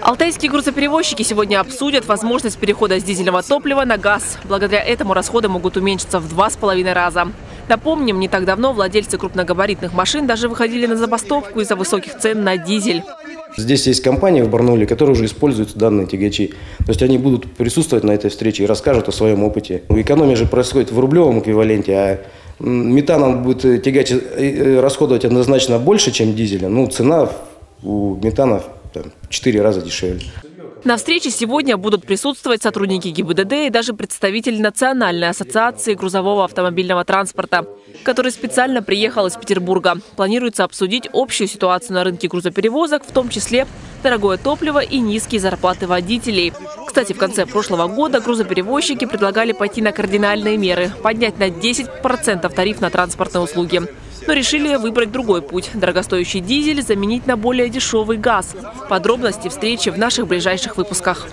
Алтайские грузоперевозчики сегодня обсудят возможность перехода с дизельного топлива на газ. Благодаря этому расходы могут уменьшиться в два с половиной раза. Напомним, не так давно владельцы крупногабаритных машин даже выходили на забастовку из-за высоких цен на дизель. Здесь есть компании в Барнауле, которые уже используют данные тягачи. То есть они будут присутствовать на этой встрече и расскажут о своем опыте. Экономия же происходит в рублевом эквиваленте, а метаном будет тягач расходовать однозначно больше, чем дизеля. Ну, цена у метана 4 раза дешевле. На встрече сегодня будут присутствовать сотрудники ГИБДД и даже представитель Национальной ассоциации грузового автомобильного транспорта, который специально приехал из Петербурга. Планируется обсудить общую ситуацию на рынке грузоперевозок, в том числе дорогое топливо и низкие зарплаты водителей. Кстати, в конце прошлого года грузоперевозчики предлагали пойти на кардинальные меры – поднять на 10% тариф на транспортные услуги но решили выбрать другой путь – дорогостоящий дизель заменить на более дешевый газ. Подробности встречи в наших ближайших выпусках.